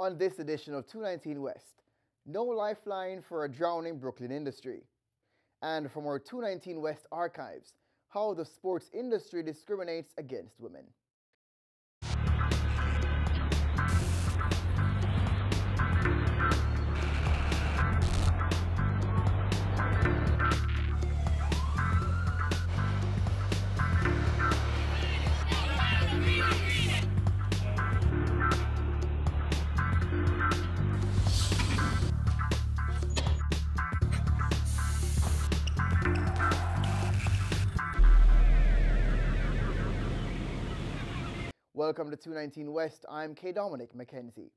On this edition of 219 West, no lifeline for a drowning Brooklyn industry. And from our 219 West archives, how the sports industry discriminates against women. Welcome to 219 West. I'm K. Dominic McKenzie.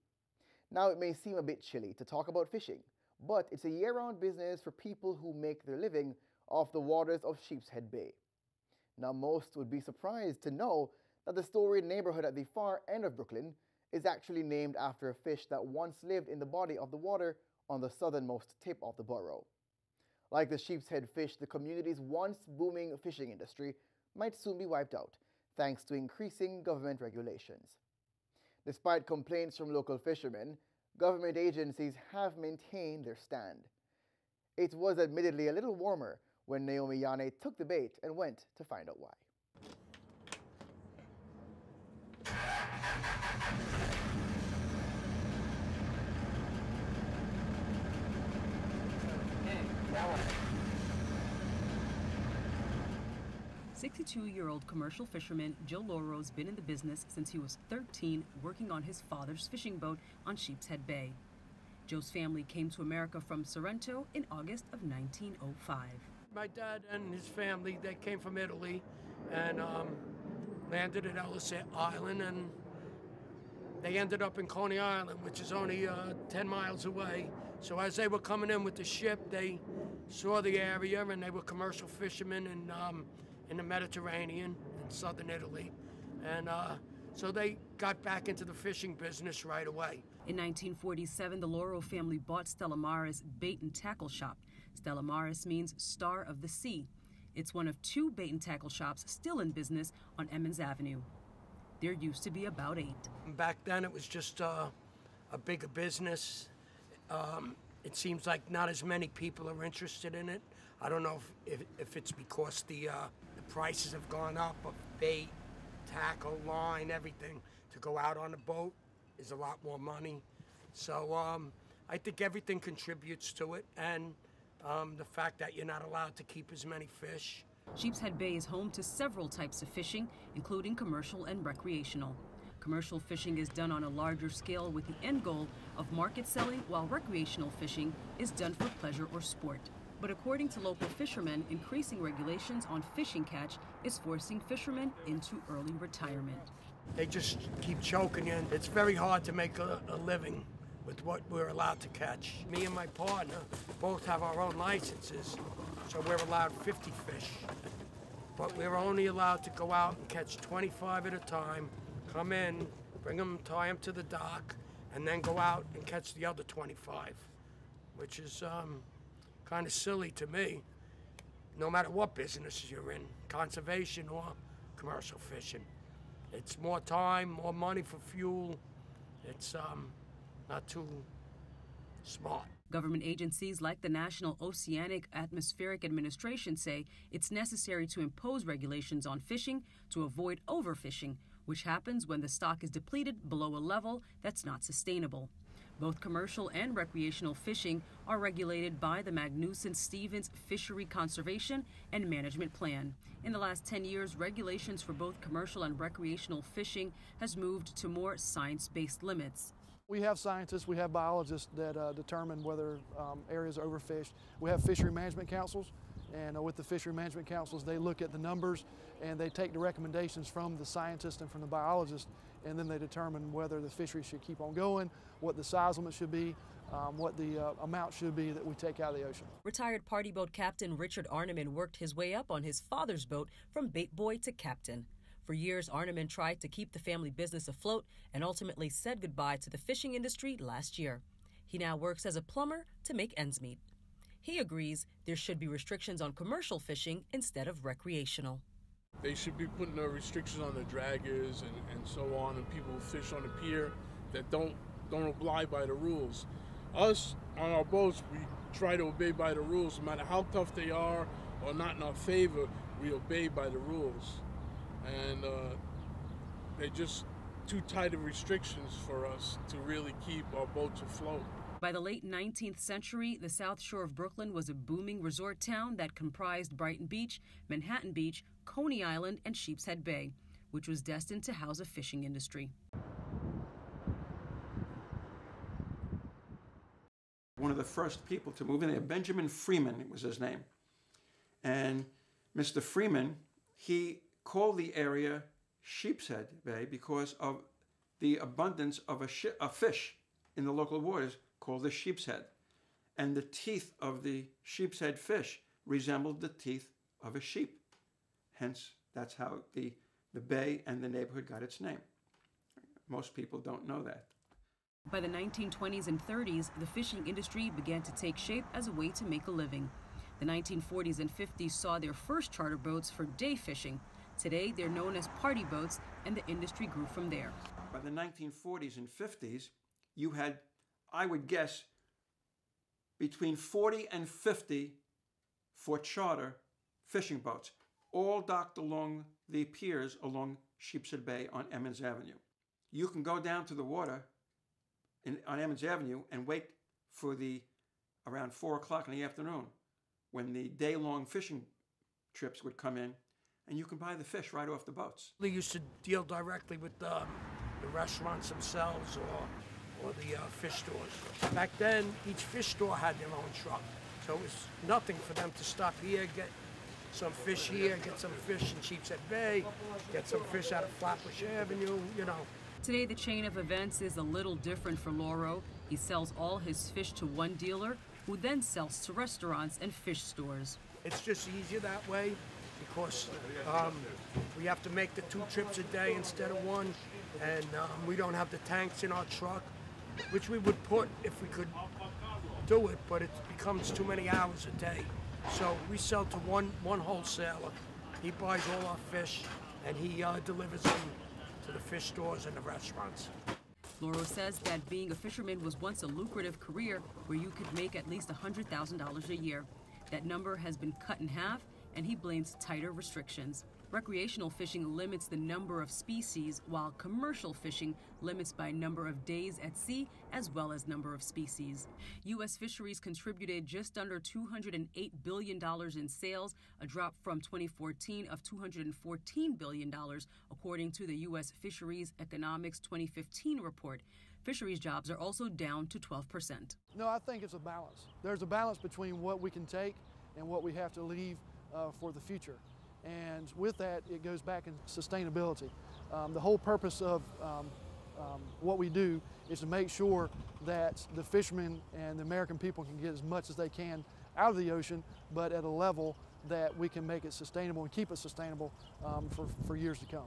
Now, it may seem a bit chilly to talk about fishing, but it's a year round business for people who make their living off the waters of Sheepshead Bay. Now, most would be surprised to know that the storied neighborhood at the far end of Brooklyn is actually named after a fish that once lived in the body of the water on the southernmost tip of the borough. Like the sheepshead fish, the community's once booming fishing industry might soon be wiped out thanks to increasing government regulations. Despite complaints from local fishermen, government agencies have maintained their stand. It was admittedly a little warmer when Naomi Yane took the bait and went to find out why. Hey, 62-year-old commercial fisherman Joe Loro's been in the business since he was 13, working on his father's fishing boat on Sheepshead Bay. Joe's family came to America from Sorrento in August of 1905. My dad and his family, they came from Italy and um, landed at Ellis Island and they ended up in Coney Island, which is only uh, 10 miles away. So as they were coming in with the ship, they saw the area and they were commercial fishermen and um, in the Mediterranean in southern Italy. And uh, so they got back into the fishing business right away. In 1947, the Loro family bought Stella Maris Bait and Tackle Shop. Stella Maris means Star of the Sea. It's one of two bait and tackle shops still in business on Emmons Avenue. There used to be about eight. Back then, it was just uh, a bigger business. Um, it seems like not as many people are interested in it. I don't know if, if, if it's because the, uh, the prices have gone up of bait, tackle, line, everything. To go out on a boat is a lot more money. So um, I think everything contributes to it, and um, the fact that you're not allowed to keep as many fish. Sheepshead Bay is home to several types of fishing, including commercial and recreational. Commercial fishing is done on a larger scale with the end goal of market selling, while recreational fishing is done for pleasure or sport. But according to local fishermen, increasing regulations on fishing catch is forcing fishermen into early retirement. They just keep choking in. It's very hard to make a, a living with what we're allowed to catch. Me and my partner both have our own licenses, so we're allowed 50 fish. But we're only allowed to go out and catch 25 at a time, come in, bring them, tie them to the dock, and then go out and catch the other 25, which is um, kind of silly to me, no matter what business you're in, conservation or commercial fishing. It's more time, more money for fuel. It's um, not too smart. Government agencies like the National Oceanic Atmospheric Administration say it's necessary to impose regulations on fishing to avoid overfishing, which happens when the stock is depleted below a level that's not sustainable. Both commercial and recreational fishing are regulated by the Magnuson Stevens Fishery Conservation and Management Plan. In the last 10 years, regulations for both commercial and recreational fishing has moved to more science-based limits. We have scientists, we have biologists that uh, determine whether um, areas are overfished. We have fishery management councils and uh, with the fishery management councils, they look at the numbers and they take the recommendations from the scientists and from the biologists, and then they determine whether the fishery should keep on going, what the size limit should be, um, what the uh, amount should be that we take out of the ocean. Retired party boat captain Richard Arneman worked his way up on his father's boat from bait boy to captain. For years, Arneman tried to keep the family business afloat and ultimately said goodbye to the fishing industry last year. He now works as a plumber to make ends meet. He agrees there should be restrictions on commercial fishing instead of recreational. They should be putting restrictions on the draggers and, and so on, and people who fish on the pier that don't don't abide by the rules. Us on our boats, we try to obey by the rules, no matter how tough they are or not in our favor. We obey by the rules, and uh, they're just too tight of restrictions for us to really keep our boats afloat. By the late 19th century, the South Shore of Brooklyn was a booming resort town that comprised Brighton Beach, Manhattan Beach, Coney Island, and Sheepshead Bay, which was destined to house a fishing industry. One of the first people to move in there, Benjamin Freeman was his name. And Mr. Freeman, he called the area Sheepshead Bay because of the abundance of a, a fish in the local waters called the sheep's head. And the teeth of the sheep's head fish resembled the teeth of a sheep. Hence, that's how the, the bay and the neighborhood got its name. Most people don't know that. By the 1920s and 30s, the fishing industry began to take shape as a way to make a living. The 1940s and 50s saw their first charter boats for day fishing. Today, they're known as party boats, and the industry grew from there. By the 1940s and 50s, you had I would guess, between 40 and 50 for charter fishing boats, all docked along the piers along Sheepshead Bay on Emmons Avenue. You can go down to the water in, on Emmons Avenue and wait for the around four o'clock in the afternoon when the day long fishing trips would come in and you can buy the fish right off the boats. They used to deal directly with the, the restaurants themselves or or the uh, fish stores. Back then, each fish store had their own truck, so it was nothing for them to stop here, get some fish here, get some fish in Sheepshead Bay, get some fish out of Flatbush Avenue, you know. Today, the chain of events is a little different for Lauro. He sells all his fish to one dealer, who then sells to restaurants and fish stores. It's just easier that way because um, we have to make the two trips a day instead of one, and um, we don't have the tanks in our truck which we would put if we could do it, but it becomes too many hours a day. So we sell to one, one wholesaler. He buys all our fish and he uh, delivers them to the fish stores and the restaurants. Lauro says that being a fisherman was once a lucrative career where you could make at least $100,000 a year. That number has been cut in half, and he blames tighter restrictions. Recreational fishing limits the number of species, while commercial fishing limits by number of days at sea as well as number of species. U.S. fisheries contributed just under $208 billion in sales, a drop from 2014 of $214 billion, according to the U.S. Fisheries Economics 2015 report. Fisheries jobs are also down to 12%. No, I think it's a balance. There's a balance between what we can take and what we have to leave uh, for the future. And with that, it goes back in sustainability. Um, the whole purpose of um, um, what we do is to make sure that the fishermen and the American people can get as much as they can out of the ocean, but at a level that we can make it sustainable and keep it sustainable um, for, for years to come.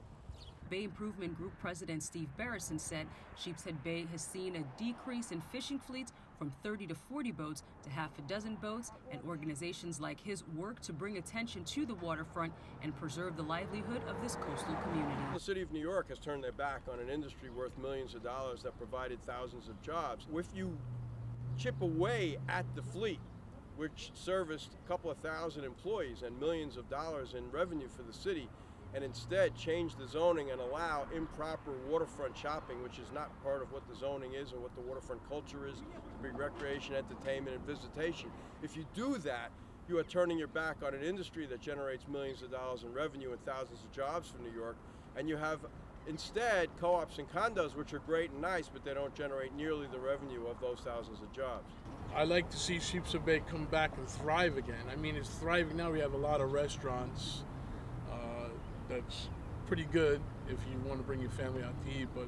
Bay Improvement Group President Steve Barrison said Sheepshead Bay has seen a decrease in fishing fleets from 30 to 40 boats to half a dozen boats, and organizations like his work to bring attention to the waterfront and preserve the livelihood of this coastal community. The city of New York has turned their back on an industry worth millions of dollars that provided thousands of jobs. If you chip away at the fleet, which serviced a couple of thousand employees and millions of dollars in revenue for the city, and instead change the zoning and allow improper waterfront shopping, which is not part of what the zoning is or what the waterfront culture is, to be recreation, entertainment, and visitation. If you do that, you are turning your back on an industry that generates millions of dollars in revenue and thousands of jobs for New York, and you have instead co-ops and condos, which are great and nice, but they don't generate nearly the revenue of those thousands of jobs. I like to see Sheepshead Bay come back and thrive again. I mean, it's thriving now. We have a lot of restaurants that's pretty good if you want to bring your family out to eat, but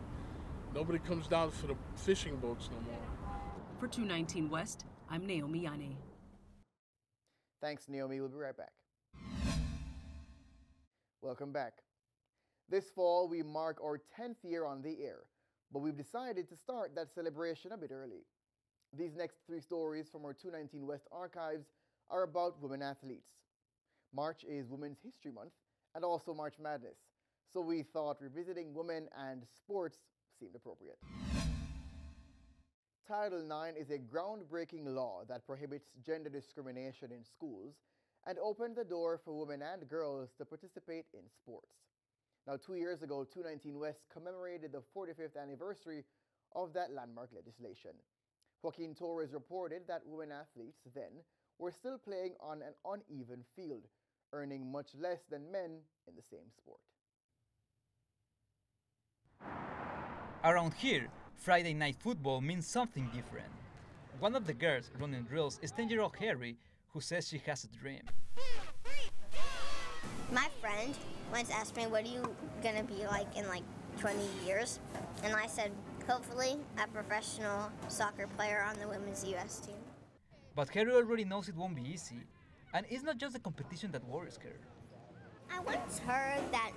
nobody comes down for the fishing boats no more. For 219 West, I'm Naomi Yane. Thanks, Naomi. We'll be right back. Welcome back. This fall, we mark our 10th year on the air, but we've decided to start that celebration a bit early. These next three stories from our 219 West archives are about women athletes. March is Women's History Month, and also March Madness. So we thought revisiting women and sports seemed appropriate. Title IX is a groundbreaking law that prohibits gender discrimination in schools and opened the door for women and girls to participate in sports. Now, two years ago, 219 West commemorated the 45th anniversary of that landmark legislation. Joaquin Torres reported that women athletes then were still playing on an uneven field, earning much less than men in the same sport. Around here, Friday night football means something different. One of the girls running drills is 10 year old Harry, who says she has a dream. My friend once asked me, What are you gonna be like in like 20 years? And I said, Hopefully, a professional soccer player on the women's US team. But Harry already knows it won't be easy, and it's not just the competition that worries her. I once heard that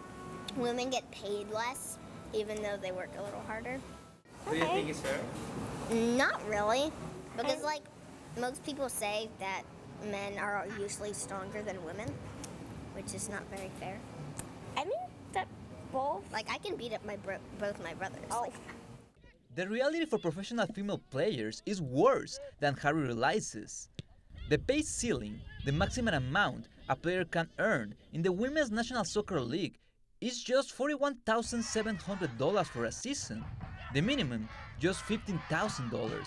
women get paid less even though they work a little harder. Do you think it's fair? Not really, because like most people say that men are usually stronger than women, which is not very fair. I mean, that both. Like I can beat up my bro- both my brothers. Oh. Like, The reality for professional female players is worse than Harry realizes. The pay ceiling, the maximum amount a player can earn in the Women's National Soccer League, is just $41,700 for a season. The minimum, just $15,000,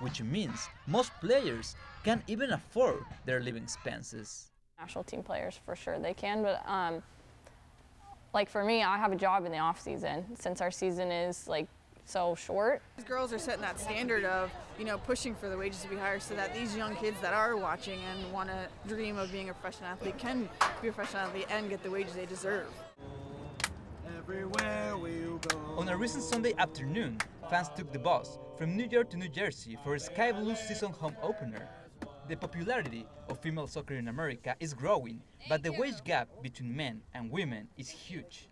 which means most players can't even afford their living expenses. National team players for sure they can, but um, like for me, I have a job in the off season since our season is like so short. These girls are setting that standard of, you know, pushing for the wages to be higher so that these young kids that are watching and want to dream of being a professional athlete can be a professional athlete and get the wages they deserve. On a recent Sunday afternoon, fans took the bus from New York to New Jersey for a Sky Blue season home opener. The popularity of female soccer in America is growing, but the wage gap between men and women is huge.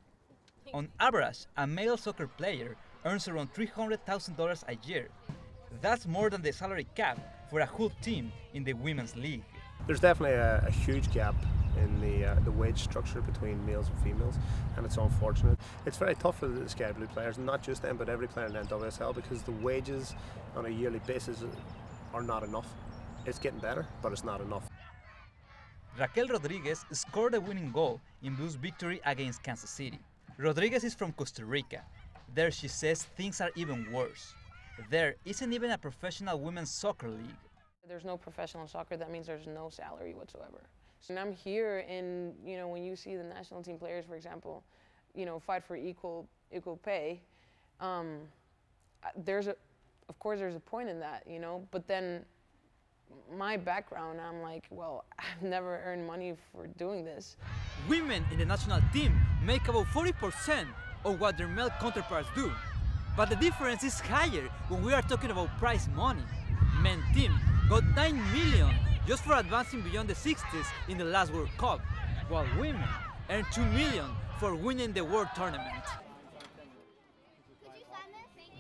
On average, a male soccer player earns around $300,000 a year. That's more than the salary cap for a whole team in the women's league. There's definitely a, a huge gap in the uh, the wage structure between males and females, and it's unfortunate. It's very tough for the Sky Blue players, not just them, but every player in NWSL, because the wages on a yearly basis are not enough. It's getting better, but it's not enough. Raquel Rodriguez scored a winning goal in Blues' victory against Kansas City. Rodriguez is from Costa Rica. There she says things are even worse. There isn't even a professional women's soccer league. There's no professional soccer, that means there's no salary whatsoever. And I'm here and you know when you see the national team players, for example, you know, fight for equal equal pay, um, there's a of course there's a point in that, you know, but then my background, I'm like, well, I've never earned money for doing this. Women in the national team make about 40% of what their male counterparts do. But the difference is higher when we are talking about prize money. Men team got 9 million just for advancing beyond the 60s in the last World Cup, while women earned 2 million for winning the World Tournament.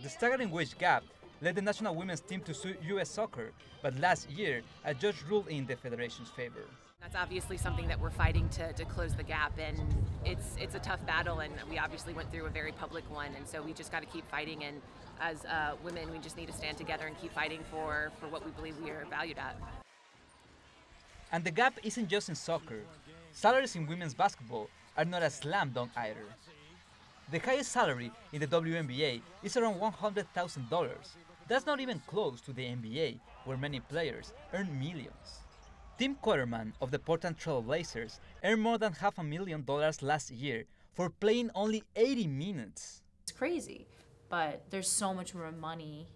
The staggering wage gap led the national women's team to sue US Soccer, but last year a judge ruled in the federation's favor. That's obviously something that we're fighting to, to close the gap, and it's it's a tough battle, and we obviously went through a very public one, and so we just got to keep fighting. And as uh, women, we just need to stand together and keep fighting for, for what we believe we are valued at. And the gap isn't just in soccer. Salaries in women's basketball are not a slam dunk either. The highest salary in the WNBA is around $100,000. That's not even close to the NBA, where many players earn millions. Tim Quarterman of the Portland Trail Blazers earned more than half a million dollars last year for playing only 80 minutes. It's crazy, but there's so much more money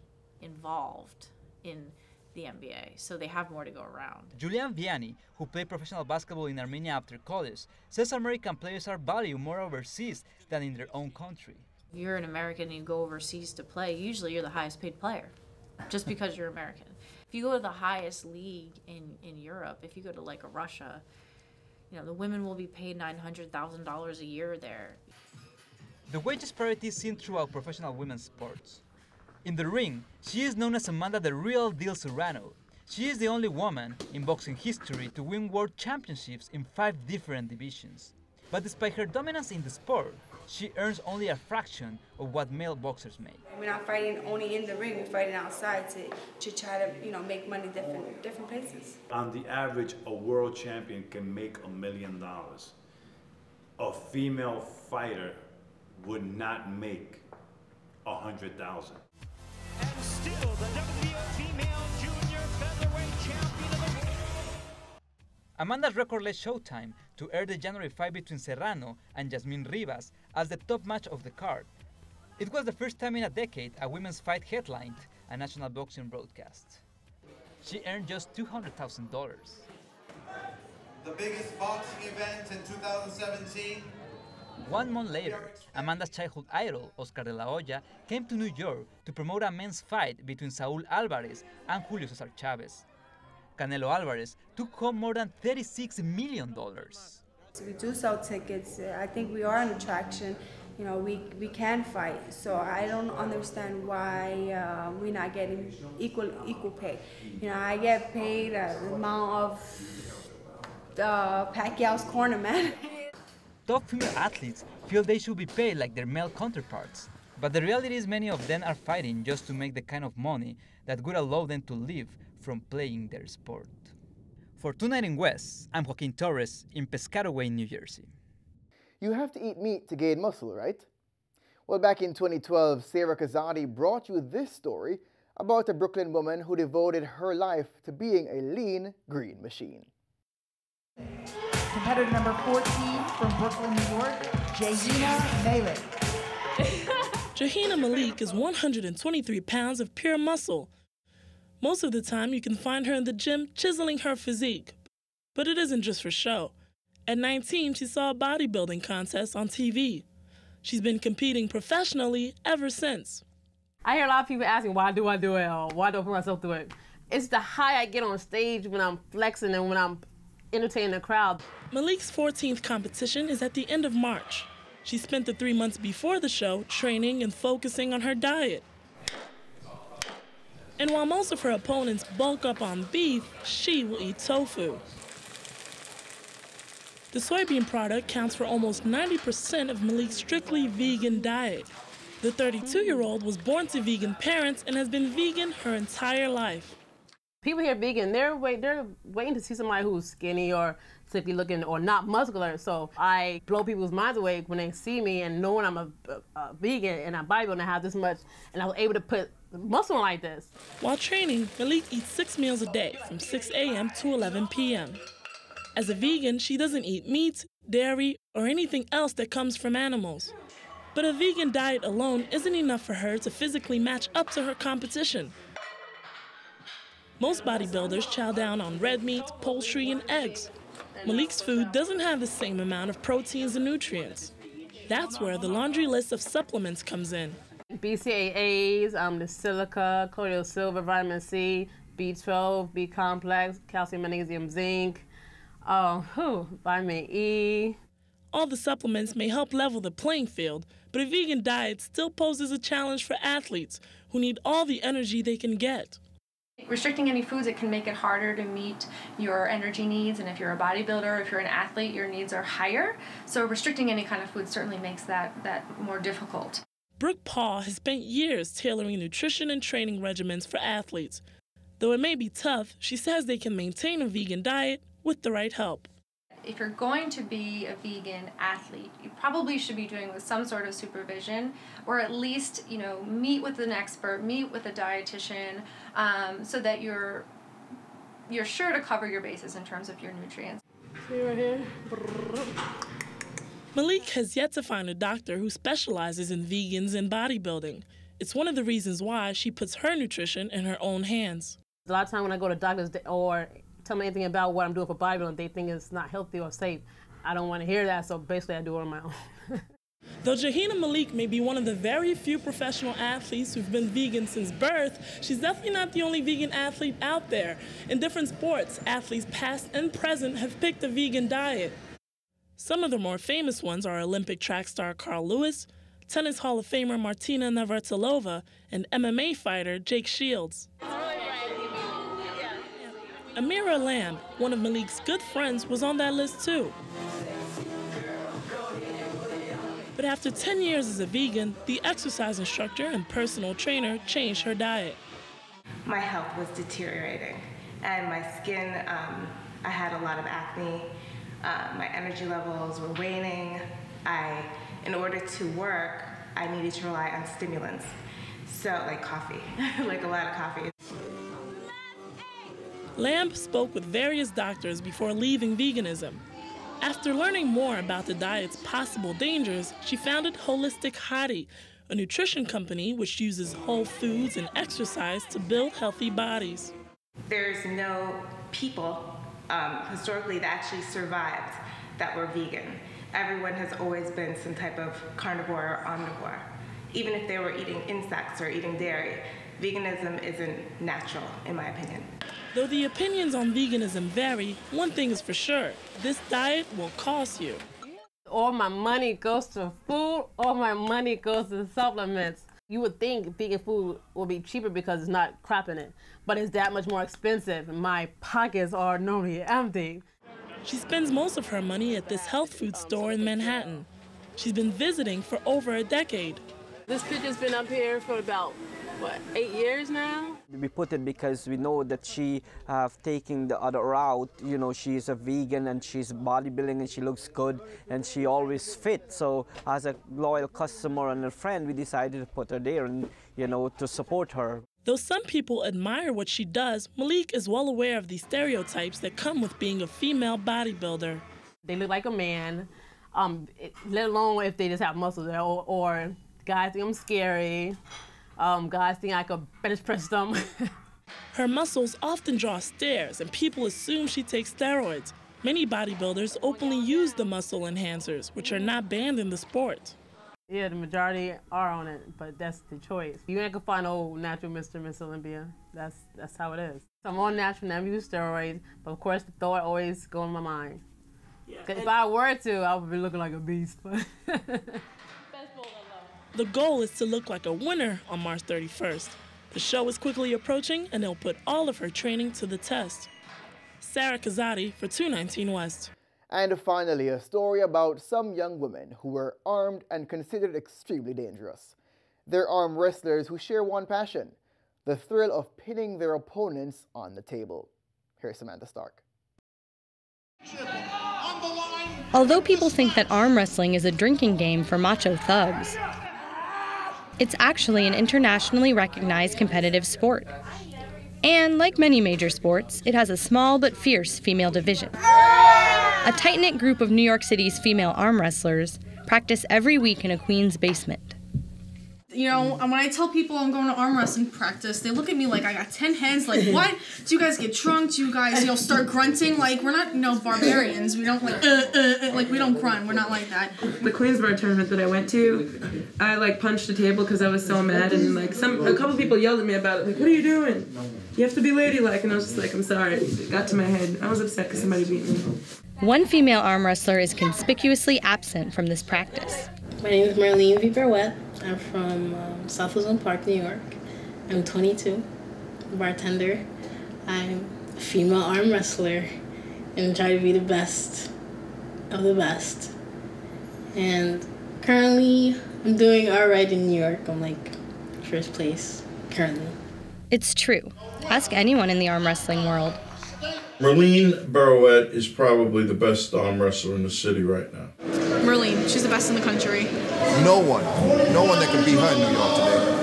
involved in the NBA, so they have more to go around. Julian Vianney, who played professional basketball in Armenia after college, says American players are valued more overseas than in their own country. You're an American and you go overseas to play, usually you're the highest paid player, just because you're American. If you go to the highest league in, in Europe, if you go to like Russia, you know, the women will be paid $900,000 a year there. The wage disparity is seen throughout professional women's sports. In the ring, she is known as Amanda the Real Deal Serrano. She is the only woman in boxing history to win world championships in five different divisions. But despite her dominance in the sport, she earns only a fraction of what male boxers make. We're not fighting only in the ring, we're fighting outside to, to try to, you know, make money different different places. On the average, a world champion can make a million dollars. A female fighter would not make a hundred thousand. Amanda's record led Showtime to air the January fight between Serrano and Yazmin Rivas as the top match of the card. It was the first time in a decade a women's fight headlined a national boxing broadcast. She earned just $200,000. The biggest boxing event in 2017 One month later, Amanda's childhood idol, Oscar de la Hoya, came to New York to promote a men's fight between Saul Alvarez and Julio Cesar Chavez. Canelo Alvarez took home more than $36 million. We do sell tickets. I think we are an attraction. You know, we, we can fight. So I don't understand why uh, we're not getting equal equal pay. You know, I get paid uh, the amount of uh, Pacquiao's corner man. Top female athletes feel they should be paid like their male counterparts. But the reality is many of them are fighting just to make the kind of money that would allow them to live from playing their sport. For 219 West, I'm Joaquin Torres in Piscataway, New Jersey. You have to eat meat to gain muscle, right? Well, back in 2012, Sarah Kazadi brought you this story about a Brooklyn woman who devoted her life to being a lean green machine. Competitor number 14 from Brooklyn, New York, Jehina Malik. Jehina Malik is 123 pounds of pure muscle. Most of the time, you can find her in the gym chiseling her physique. But it isn't just for show. At 19, she saw a bodybuilding contest on TV. She's been competing professionally ever since. I hear a lot of people asking, why do I do it or why do I put myself through it? It's the high I get on stage when I'm flexing and when I'm entertaining the crowd. Malik's 14th competition is at the end of March. She spent the three months before the show training and focusing on her diet. And while most of her opponents bulk up on beef, she will eat tofu. The soybean product counts for almost 90% of Malik's strictly vegan diet. The 32 year old was born to vegan parents and has been vegan her entire life. People here vegan, they're wait, they're waiting to see somebody who's skinny or simply looking or not muscular. So I blow people's minds away when they see me and knowing I'm a, a, a vegan and I'm bodybuilding and I have this much, and I was able to put muscle like this. While training, Malik eats six meals a day from 6 a.m. to 11 p.m. As a vegan, she doesn't eat meat, dairy, or anything else that comes from animals. But a vegan diet alone isn't enough for her to physically match up to her competition. Most bodybuilders chow down on red meat, poultry, and eggs. Malik's food doesn't have the same amount of proteins and nutrients. That's where the laundry list of supplements comes in. BCAAs, um, the silica, colloidal silver, vitamin C, B12, B complex, calcium, magnesium, zinc, oh, whew, vitamin E. All the supplements may help level the playing field, but a vegan diet still poses a challenge for athletes who need all the energy they can get. Restricting any foods, it can make it harder to meet your energy needs. And if you're a bodybuilder, if you're an athlete, your needs are higher. So restricting any kind of food certainly makes that, that more difficult. Brooke Paul has spent years tailoring nutrition and training regimens for athletes. Though it may be tough, she says they can maintain a vegan diet with the right help. If you're going to be a vegan athlete, you probably should be doing with some sort of supervision, or at least you know meet with an expert, meet with a dietitian, um, so that you're you're sure to cover your bases in terms of your nutrients. See right here. Malik has yet to find a doctor who specializes in vegans and bodybuilding. It's one of the reasons why she puts her nutrition in her own hands. A lot of time when I go to doctors or tell me anything about what I'm doing for bodybuilding, they think it's not healthy or safe. I don't want to hear that, so basically I do it on my own. Though Jehina Malik may be one of the very few professional athletes who've been vegan since birth, she's definitely not the only vegan athlete out there. In different sports, athletes past and present have picked a vegan diet. Some of the more famous ones are Olympic track star Carl Lewis, tennis Hall of Famer Martina Navratilova, and MMA fighter Jake Shields. Amira Lamb, one of Malik's good friends, was on that list too. But after 10 years as a vegan, the exercise instructor and personal trainer changed her diet. My health was deteriorating, and my skin, um, I had a lot of acne. Uh, my energy levels were waning. I, in order to work, I needed to rely on stimulants. So, like coffee, like a lot of coffee. Lamb spoke with various doctors before leaving veganism. After learning more about the diet's possible dangers, she founded Holistic Hottie, a nutrition company which uses whole foods and exercise to build healthy bodies. There's no people um, historically that actually survived that were vegan. Everyone has always been some type of carnivore or omnivore. Even if they were eating insects or eating dairy, veganism isn't natural, in my opinion. Though the opinions on veganism vary, one thing is for sure this diet will cost you. All my money goes to food, all my money goes to supplements. You would think vegan food will be cheaper because it's not cropping it, but it's that much more expensive. My pockets are normally empty. She spends most of her money at this health food store in Manhattan. She's been visiting for over a decade. This picture's been up here for about, what, eight years now? We put it because we know that she have taken the other route. You know, she's a vegan and she's bodybuilding and she looks good and she always fit. So as a loyal customer and a friend, we decided to put her there and, you know, to support her. Though some people admire what she does, Malik is well aware of the stereotypes that come with being a female bodybuilder. They look like a man, um, let alone if they just have muscles, or, or guys think I'm scary. Um, guys think I could bench press them. Her muscles often draw stares, and people assume she takes steroids. Many bodybuilders openly use the muscle enhancers, which are not banned in the sport. Yeah, the majority are on it, but that's the choice. You ain't gonna find old natural Mr. Miss Olympia. That's that's how it is. So I'm on natural, never use steroids, but of course the thought always go in my mind. Yeah, if I were to, I would be looking like a beast. The goal is to look like a winner on March 31st. The show is quickly approaching, and they'll put all of her training to the test. Sarah Kazadi for 219 West. And finally, a story about some young women who were armed and considered extremely dangerous. They're armed wrestlers who share one passion the thrill of pinning their opponents on the table. Here's Samantha Stark. Although people think that arm wrestling is a drinking game for macho thugs, it's actually an internationally recognized competitive sport. And like many major sports, it has a small but fierce female division. A tight knit group of New York City's female arm wrestlers practice every week in a Queens basement. You know, when I tell people I'm going to arm wrestling practice, they look at me like I got 10 hands. Like, what? Do you guys get drunk? Do you guys, you know, start grunting? Like, we're not, you know, barbarians. We don't, like, uh, uh, uh, like, we don't grunt. We're not like that. The Queensborough tournament that I went to, I, like, punched the table because I was so mad. And, like, some a couple people yelled at me about it. Like, what are you doing? You have to be ladylike. And I was just like, I'm sorry. It got to my head. I was upset because somebody beat me. One female arm wrestler is conspicuously absent from this practice. My name is Marlene Viper I'm from um, South Ozone Park, New York. I'm 22, bartender. I'm a female arm wrestler and try to be the best of the best. And currently, I'm doing all right in New York. I'm like first place currently. It's true. Ask anyone in the arm wrestling world. Marlene Barrowette is probably the best arm wrestler in the city right now. Merlene, she's the best in the country. No one, no one that can beat her in New York today.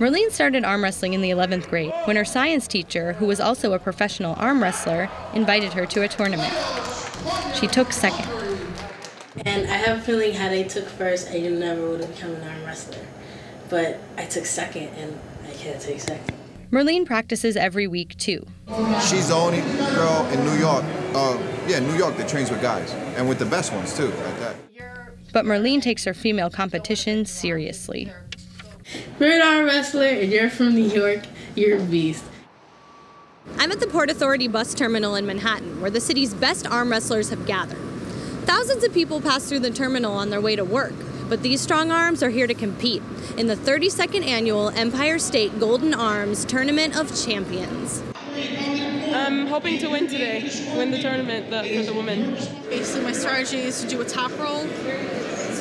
Merlene started arm wrestling in the 11th grade when her science teacher, who was also a professional arm wrestler, invited her to a tournament. She took second. And I have a feeling had I took first, I never would have become an arm wrestler. But I took second, and I can't take second. Merlene practices every week too. She's the only girl in New York, uh, yeah, New York that trains with guys, and with the best ones too, at that. But Merlene takes her female competition seriously. You're an arm wrestler and you're from New York, you're a beast. I'm at the Port Authority bus terminal in Manhattan, where the city's best arm wrestlers have gathered. Thousands of people pass through the terminal on their way to work, but these strong arms are here to compete in the 32nd annual Empire State Golden Arms Tournament of Champions. I'm hoping to win today, win the tournament the, for the women. Basically, my strategy is to do a top roll.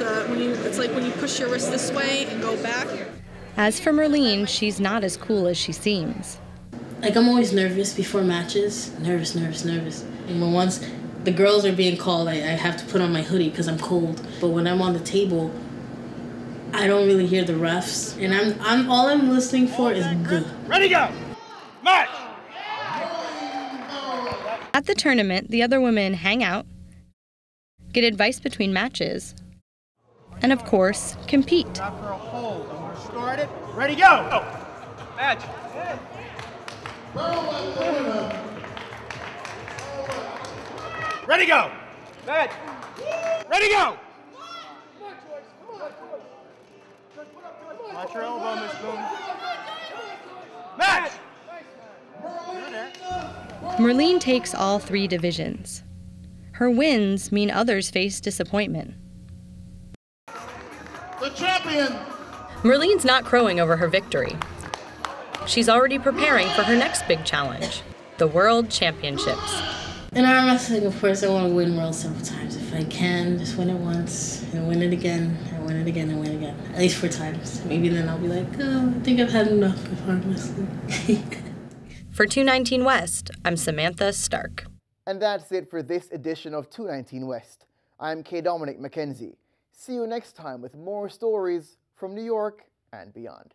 It's, uh, when you, it's like when you push your wrist this way and go back. As for Merlene, she's not as cool as she seems. Like I'm always nervous before matches. Nervous, nervous, nervous. And when once the girls are being called, I, I have to put on my hoodie because I'm cold. But when I'm on the table, I don't really hear the refs, and I'm I'm all I'm listening for is good. Ready, go! March! At the tournament, the other women hang out, get advice between matches, and of course, compete. Ready, go! Oh. Match. Ready, go! Match. Ready, go! Watch your elbow, Miss Boone. Match! Merlene takes all three divisions. Her wins mean others face disappointment. The champion! Merlene's not crowing over her victory. She's already preparing for her next big challenge the World Championships. In arm wrestling, of course, I want to win world several times. If I can, just win it once and win it again and win it again and win it again. At least four times. Maybe then I'll be like, oh, I think I've had enough of arm wrestling. For 219 West, I'm Samantha Stark. And that's it for this edition of 219 West. I'm K. Dominic McKenzie. See you next time with more stories from New York and beyond.